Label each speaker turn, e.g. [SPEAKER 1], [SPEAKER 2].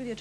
[SPEAKER 1] studia